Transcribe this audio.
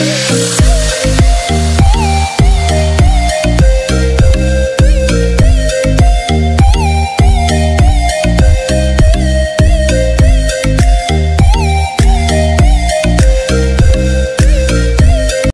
Yeah.